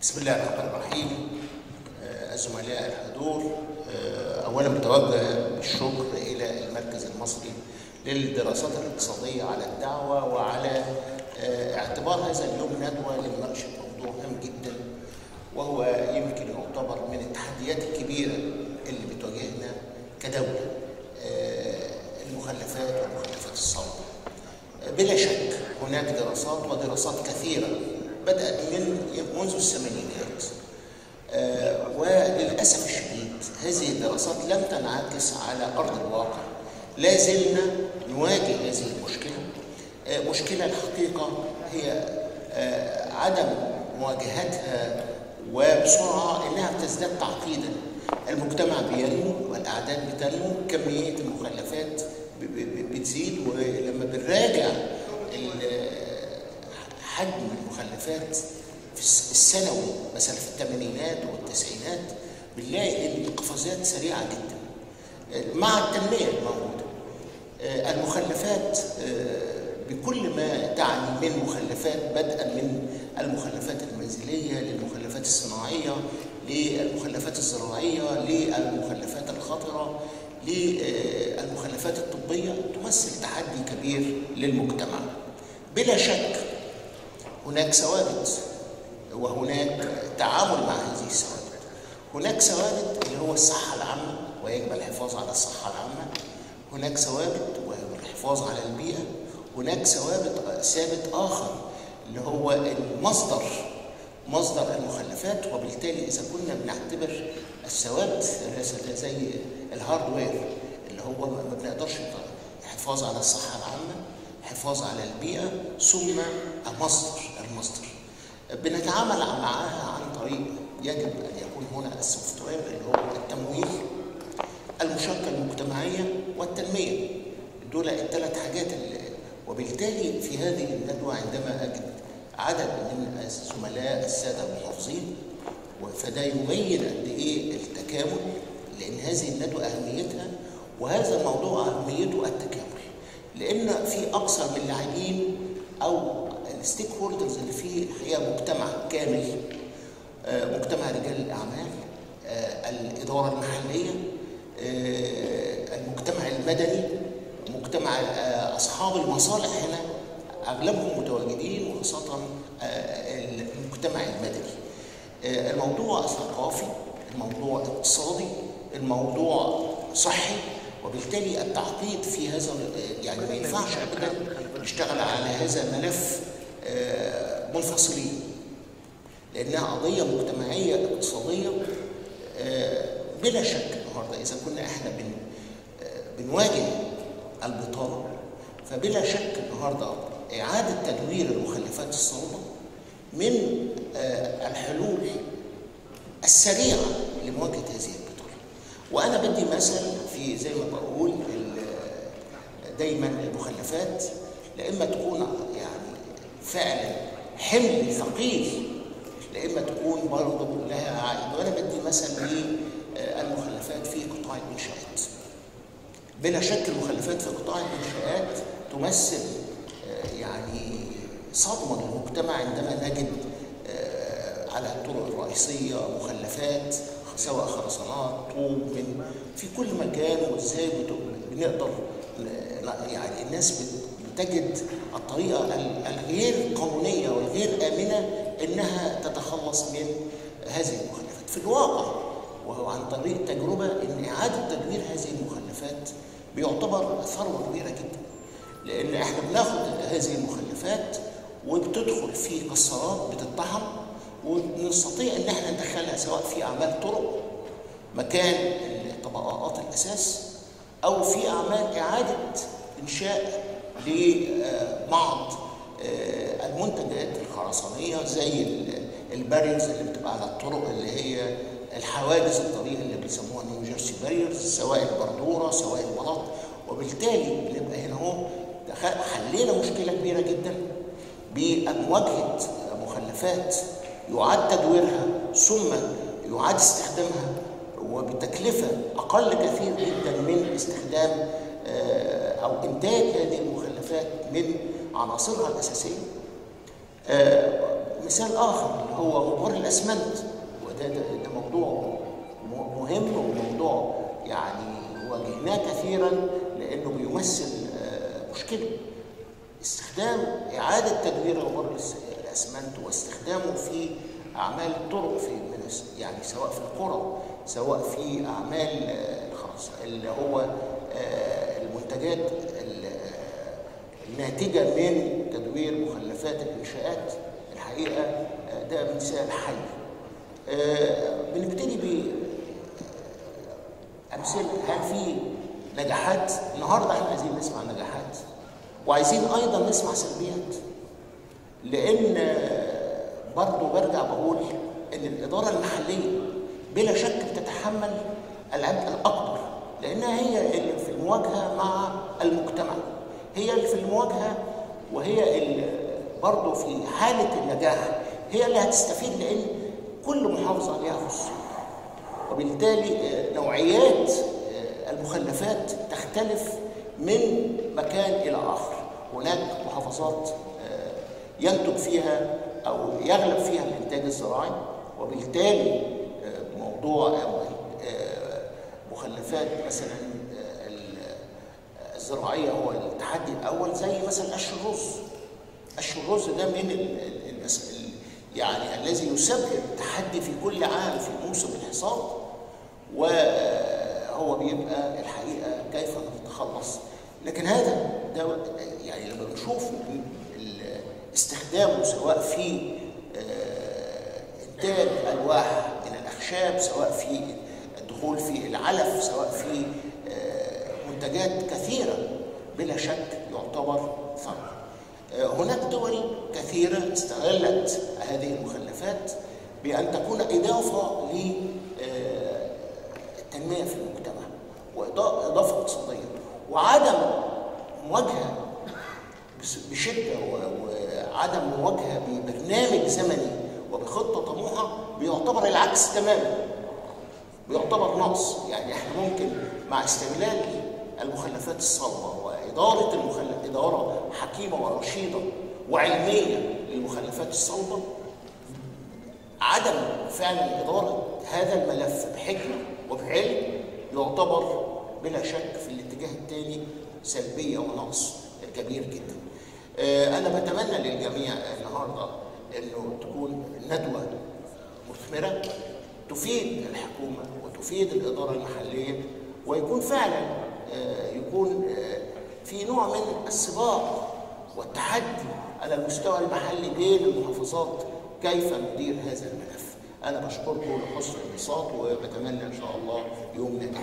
بسم الله الرحمن الرحيم. آه، الزملاء الحضور آه، اولا بتوجه بالشكر إلى المركز المصري للدراسات الاقتصادية على الدعوة وعلى آه، اعتبار هذا اليوم ندوة لمناقشه موضوع هام جدا وهو يمكن يعتبر من التحديات الكبيرة اللي بتواجهنا كدولة المخلفات والمخلفات الصلبه بلا شك هناك دراسات ودراسات كثيرة بدأت من منذ الثمانينات. آه، وللأسف الشديد هذه الدراسات لم تنعكس على أرض الواقع. لا زلنا نواجه هذه المشكلة. آه، مشكلة الحقيقة هي آه، عدم مواجهتها وبسرعة إنها بتزداد تعقيدا. المجتمع بينمو والأعداد بتنمو كمية المخلفات بتزيد. ولما بنراجع حجم المخلفات في الس- السنوي مثلا في الثمانينات والتسعينات بنلاقي إن القفزات سريعة جدا. مع التنمية الموجودة. آه، المخلفات آه، بكل ما تعني من مخلفات بدءا من المخلفات المنزلية للمخلفات الصناعية للمخلفات الزراعية للمخلفات الخطره للمخلفات الطبية تمثل تحدي كبير للمجتمع. بلا شك هناك ثوابت وهناك تعامل مع هذه الثوابت. هناك ثوابت اللي هو الصحة العامة ويجب الحفاظ على الصحة العامة. هناك ثوابت وهو الحفاظ على البيئة. هناك ثوابت ثابت آخر اللي هو المصدر مصدر المخلفات. وبالتالي إذا كنا بنعتبر الثوابت زي ال hardware اللي هو ما بنقدرش. الحفاظ على الصحة العامة الحفاظ على البيئة ثم المصدر المصدر. بنتعامل معها عن طريق يجب أن يكون هنا ال software اللي هو التمويل المشاركة المجتمعية والتنمية. دول الثلاث حاجات اللي وبالتالي في هذه الندوة عندما أجد عدد من الزملاء السادة المحافظين فده يبين قد إيه التكامل لأن هذه الندوة أهميتها وهذا الموضوع أهميته التكامل. لأن في أكثر من لاعبين أو الستيك هولدرز اللي فيه الحقيقة مجتمع كامل آه، مجتمع رجال الأعمال آه، الإدارة المحلية آه، المجتمع المدني مجتمع أصحاب المصالح هنا أغلبهم متواجدين وخاصة آه، المجتمع المدني. الموضوع ثقافي الموضوع اقتصادي الموضوع صحي وبالتالي التعقيد في هذا يعني ما ينفعش ابدا نشتغل على هذا الملف آه، منفصلين. لانها قضية مجتمعية اقتصادية آه، بلا شك النهارده إذا كنا إحنا بن آه، بنواجه البطالة فبلا شك النهارده إعادة تدوير المخلفات الصلبه من الحلول السريعة لمواجهة هذه البطالة. وأنا بدي مثل في زي ما بقول دايما المخلفات لا اما تكون يعني فعلا حمل ثقيل لا اما تكون برضه لها عائد. وأنا بدي مثل للمخلفات في قطاع الانشاءات بلا شك المخلفات في قطاع الانشاءات تمثل آه، يعني صدمة للمجتمع عندما نجد آه، على الطرق الرئيسية مخلفات سواء خرسانات طوب من في كل مكان وازاي بنقدر يعني الناس بت- بتجد الطريقة ال- الغير قانونية والغير آمنة إنها تتخلص من هذه المخلفات. في الواقع وهو عن طريق تجربة إن إعادة تدوير هذه المخلفات بيعتبر ثروة كبيرة جدا لأن إحنا بناخد هذه المخلفات وبتدخل في كسرات بتطحن ونستطيع إن إحنا ندخلها سواء في أعمال طرق مكان طبقات الأساس أو في أعمال إعادة إنشاء لبعض آه، المنتجات الخرسانية زي ال- ال barriers اللي بتبقى على الطرق اللي هي الحواجز الطريق اللي بيسموها New Jersey barriers سواء البردورة سواء البلاط. وبالتالي بنبقى هنا أهو حلينا مشكلة كبيرة جدا بمواجهه مخلفات يعاد تدويرها ثم يعاد استخدامها وبتكلفة أقل كثير جدا من استخدام آه، أو إنتاج هذه المخلفات من عناصرها الأساسية. آه، مثال آخر اللي هو موضوع الأسمنت وده ده, ده موضوع مهم وموضوع يعني واجهناه كثيرا لأنه بيمثل آه، مشكلة. استخدام إعادة تدوير غبار الأسمنت واستخدامه في أعمال الطرق في يعني سواء في القرى سواء في أعمال آه، الخرس اللي هو آه، المنتجات ال- آه، الناتجة من تدوير مخلفات الإنشاءات. الحقيقة آه، ده مثال حي. بنبتدي ب أمثلة. هل في نجاحات؟ النهارده إحنا عايزين نسمع نجاحات. وعايزين أيضا نسمع سلبيات. لأن برضه برجع بقول إن الإدارة المحلية بلا شك بتتحمل العبء الأكبر لأنها هي اللي في المواجهة مع المجتمع. هي اللي في المواجهة وهي اللي برضه في حالة النجاح هي اللي هتستفيد لأن كل محافظة ليها خصوصية. وبالتالي نوعيات المخلفات تختلف من مكان إلى آخر. هناك محافظات ينتج فيها أو يغلب فيها الإنتاج الزراعي وبالتالي آه، موضوع آه، مخلفات مثلا آه، ال- الزراعية هو التحدي الأول زي مثلا قش الرز. قش الرز ده من يعني الذي يسبب تحدي في كل عام في موسم الحصاد وهو بيبقى الحقيقة كيف نتخلص لكن هذا ده يعني لما بنشوف استخدامه سواء في آه، إنتاج ألواح من الأخشاب سواء في الدخول في العلف سواء في آه، منتجات كثيرة بلا شك يعتبر ثروه آه، هناك دول كثيرة استغلت هذه المخلفات بأن تكون إضافة للتنمية في المجتمع وإضافة اقتصادية وعدم مواجهة و- وعدم مواجهة ببرنامج زمني وبخطة طموحة بيعتبر العكس تماما بيعتبر نقص يعني إحنا ممكن مع استغلال المخلفات الصلبة وإدارة المخلف إدارة حكيمة ورشيدة وعلمية للمخلفات الصلبة عدم فعلا إدارة هذا الملف بحكمة وبعلم يعتبر بلا شك في الاتجاه الثاني سلبية ونقص كبير جدا. آه، أنا بتمنى للجميع النهارده إنه تكون ندوة مثمرة تفيد الحكومة وتفيد الإدارة المحلية ويكون فعلا آه، يكون آه، في نوع من السباق والتحدي على المستوى المحلي بين المحافظات كيف ندير هذا الملف. أنا بشكركم لحسن الانصات وبتمنى إن شاء الله يوم ناجح.